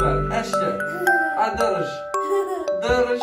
sefer eşli. Adırış. Dırış.